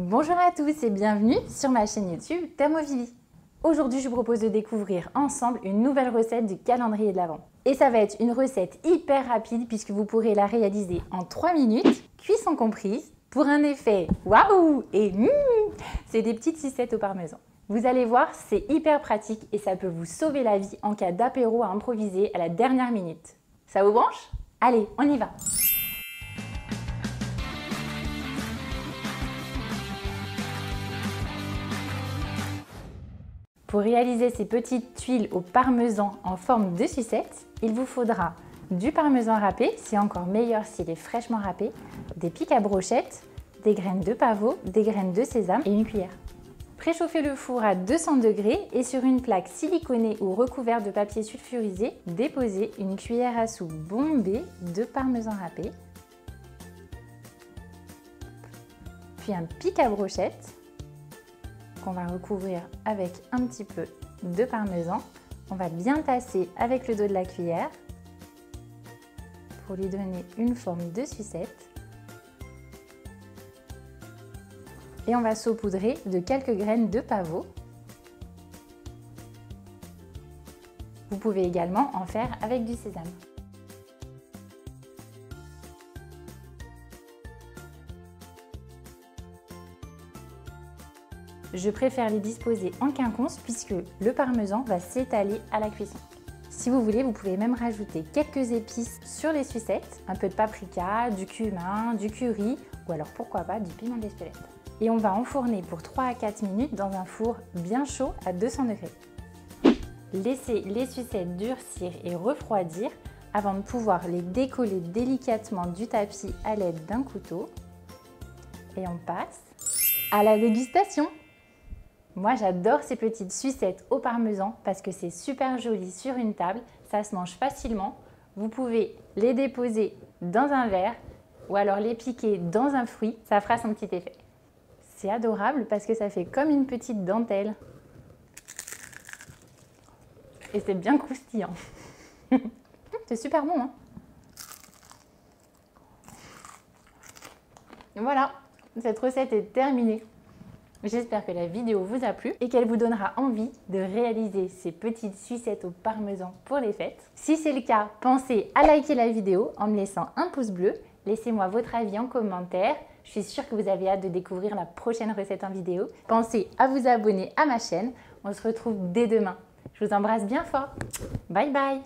Bonjour à tous et bienvenue sur ma chaîne YouTube Thermovivi. Aujourd'hui, je vous propose de découvrir ensemble une nouvelle recette du calendrier de l'Avent. Et ça va être une recette hyper rapide puisque vous pourrez la réaliser en 3 minutes, cuisson comprise, pour un effet waouh et mmh, c'est des petites sucettes au parmesan. Vous allez voir, c'est hyper pratique et ça peut vous sauver la vie en cas d'apéro à improviser à la dernière minute. Ça vous branche? Allez, on y va Pour réaliser ces petites tuiles au parmesan en forme de sucette, il vous faudra du parmesan râpé, c'est encore meilleur s'il est fraîchement râpé, des pics à brochettes, des graines de pavot, des graines de sésame et une cuillère. Préchauffez le four à 200 degrés et sur une plaque siliconée ou recouverte de papier sulfurisé, déposez une cuillère à soupe bombée de parmesan râpé, puis un pic à brochettes qu'on va recouvrir avec un petit peu de parmesan. On va bien tasser avec le dos de la cuillère pour lui donner une forme de sucette. Et on va saupoudrer de quelques graines de pavot. Vous pouvez également en faire avec du sésame. Je préfère les disposer en quinconce puisque le parmesan va s'étaler à la cuisson. Si vous voulez, vous pouvez même rajouter quelques épices sur les sucettes, un peu de paprika, du cumin, du curry ou alors pourquoi pas du piment d'Espelette. Et on va enfourner pour 3 à 4 minutes dans un four bien chaud à 200 degrés. Laissez les sucettes durcir et refroidir avant de pouvoir les décoller délicatement du tapis à l'aide d'un couteau. Et on passe à la dégustation moi, j'adore ces petites sucettes au parmesan parce que c'est super joli sur une table, ça se mange facilement. Vous pouvez les déposer dans un verre ou alors les piquer dans un fruit, ça fera son petit effet. C'est adorable parce que ça fait comme une petite dentelle. Et c'est bien croustillant. c'est super bon. Hein voilà, cette recette est terminée. J'espère que la vidéo vous a plu et qu'elle vous donnera envie de réaliser ces petites sucettes au parmesan pour les fêtes. Si c'est le cas, pensez à liker la vidéo en me laissant un pouce bleu. Laissez-moi votre avis en commentaire. Je suis sûre que vous avez hâte de découvrir la prochaine recette en vidéo. Pensez à vous abonner à ma chaîne. On se retrouve dès demain. Je vous embrasse bien fort. Bye bye